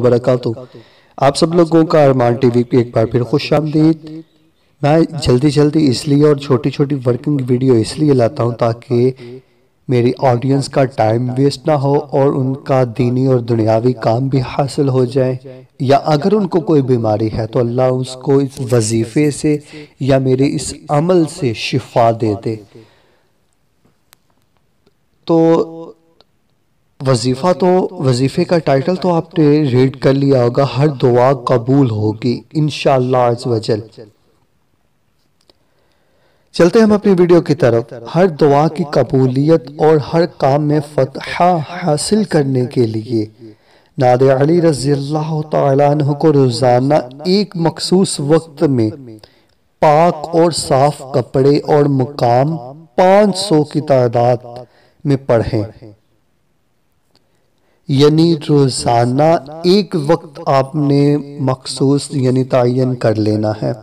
वरक आप सब लोगों का अरमान टीवी पे एक बार फिर खुश आमदीद। मैं जल्दी जल्दी इसलिए और छोटी छोटी वर्किंग वीडियो इसलिए लाता हूँ ताकि मेरी ऑडियंस का टाइम वेस्ट ना हो और उनका दीनी और दुनियावी काम भी हासिल हो जाए। या अगर उनको कोई बीमारी है तो अल्लाह उसको इस वजीफ़े से या मेरे इस अमल से शिफा दे दे। तो वजीफ़ा तो वजीफ़े का टाइटल तो आपने रीड कर लिया होगा, हर दुआ कबूल होगी इन वजल चलते हम अपनी वीडियो की तरफ़। हर दुआ की कबूलियत और हर काम में फतह हासिल करने के लिए नाद अली रज़ी को रोज़ाना एक मखसूस वक्त में पाक और साफ़ कपड़े और मुकाम पाँच सौ की तादाद में पढ़ें। यानी रोज़ाना एक वक्त आपने मखसूस यानी तयन कर लेना है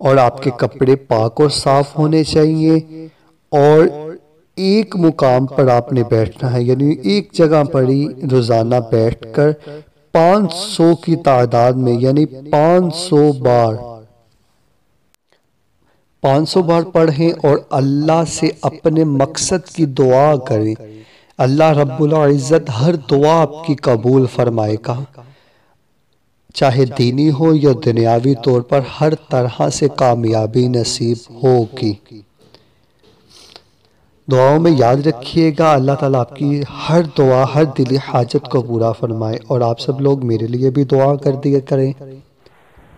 और आपके कपड़े पाक और साफ़ होने चाहिए और एक मुकाम पर आपने बैठना है। यानी एक जगह पर ही रोज़ाना बैठकर 500 की तादाद में, यानी 500 बार 500 बार पढ़ें और अल्लाह से अपने मकसद की दुआ करें। अल्लाह रब्बुल इज़्ज़त हर दुआ आपकी कबूल फरमाएगा। चाहे दीनी हो या दुनियावी तौर पर हर तरह से कामयाबी नसीब होगी। दुआओं में याद रखिएगा, अल्लाह ताला आपकी हर दुआ, हर दिली हाजत को पूरा फरमाए और आप सब लोग मेरे लिए भी दुआ कर दिया करें।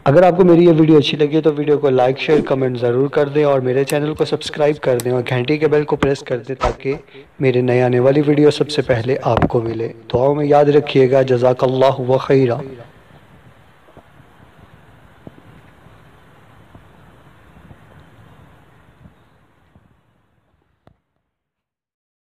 अगर आपको मेरी ये वीडियो अच्छी लगी तो वीडियो को लाइक शेयर कमेंट ज़रूर कर दें और मेरे चैनल को सब्सक्राइब कर दें और घंटी के बेल को प्रेस कर दें ताकि मेरे नए आने वाली वीडियो सबसे पहले आपको मिले। दुआओं में याद रखिएगा। जजाकल्ला खैरा।